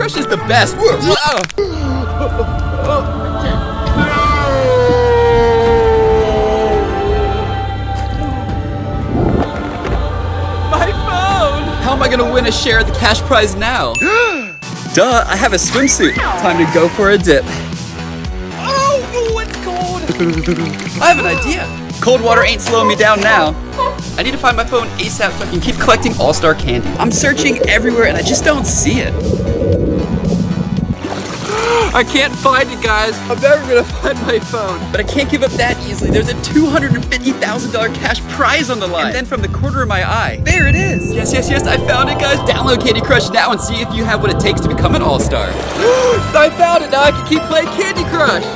Crush is the best. Oh. My phone! How am I gonna win a share of the cash prize now? Duh, I have a swimsuit. Time to go for a dip. Oh, oh, it's cold. I have an idea. Cold water ain't slowing me down now. I need to find my phone ASAP so I can keep collecting All-Star candy. I'm searching everywhere and I just don't see it. I can't find it, guys. I'm never gonna find my phone. But I can't give up that easily. There's a $250,000 cash prize on the line. And then from the corner of my eye, there it is. Yes, yes, yes, I found it, guys. Download Candy Crush now and see if you have what it takes to become an all-star. I found it. Now I can keep playing Candy Crush.